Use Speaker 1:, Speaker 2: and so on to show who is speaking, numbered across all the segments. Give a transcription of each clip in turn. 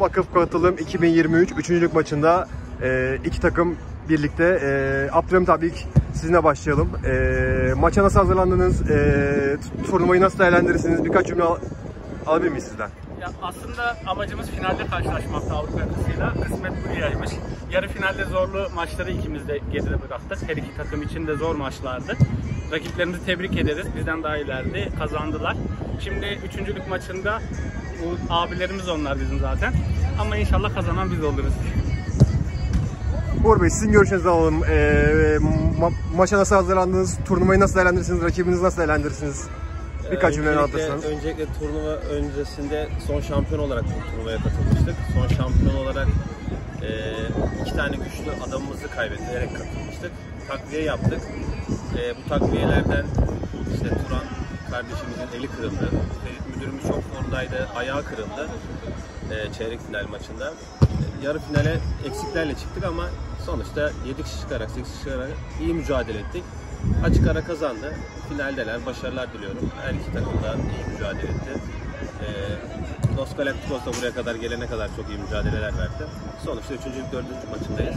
Speaker 1: Vakıf Katılım 2023 üçüncülük maçında e, iki takım birlikte. E, Abdülhamit abi sizinle başlayalım. E, maça nasıl hazırlandınız? E, turnuvayı nasıl değerlendirirsiniz? Birkaç cümle al- alabilir miyiz sizden?
Speaker 2: Ya aslında amacımız finalde karşılaşmakta Avrupa yakasıyla. Kısmet burayaymış. Yarı finalde zorlu maçları ikimiz de geride bıraktık. Her iki takım için de zor maçlardı. Rakiplerimizi tebrik ederiz. Bizden daha ileride kazandılar. Şimdi üçüncülük maçında bu abilerimiz onlar bizim zaten. Ama inşallah kazanan biz oluruz.
Speaker 1: Uğur Bey sizin görüşünüzü alalım. E, ma- maça nasıl hazırlandınız? Turnuvayı nasıl değerlendirirsiniz? Rakibinizi nasıl değerlendirirsiniz? Birkaç cümle
Speaker 3: Öncelikle-
Speaker 1: anlatırsanız.
Speaker 3: Öncelikle turnuva öncesinde son şampiyon olarak bu turnuvaya katılmıştık. Son şampiyon olarak e, iki tane güçlü adamımızı kaybederek katılmıştık. Takviye yaptık. E, bu takviyelerden işte Turan kardeşimizin eli kırıldı. Ferit müdürümüz çok formdaydı. Ayağı kırıldı. E, çeyrek final maçında. E, yarı finale eksiklerle çıktık ama sonuçta 7 kişi çıkarak 8 kişi çıkarak iyi mücadele ettik. Açık ara kazandı. Finaldeler. Başarılar diliyorum. Her iki takım da iyi mücadele etti. Ee, Los Galacticos da buraya kadar gelene kadar çok iyi mücadeleler verdi. Sonuçta 3. 4. maçındayız.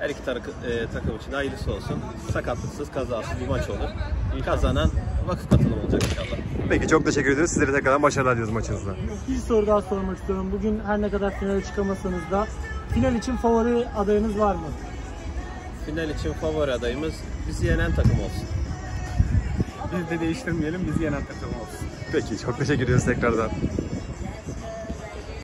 Speaker 3: Her iki tar- e, takım için hayırlısı olsun. Sakatlıksız, kazasız bir maç olur. Kazanan vakıf katılım olacak inşallah.
Speaker 1: Peki çok teşekkür ederiz. Sizlere tekrardan başarılar diliyoruz maçınızda.
Speaker 4: Bir soru daha sormak istiyorum. Bugün her ne kadar finale çıkamasanız da final için favori adayınız var mı?
Speaker 3: Final için favori adayımız bizi yenen takım olsun.
Speaker 2: Biz de değiştirmeyelim, bizi yenen takım olsun.
Speaker 1: Peki çok teşekkür ediyoruz tekrardan.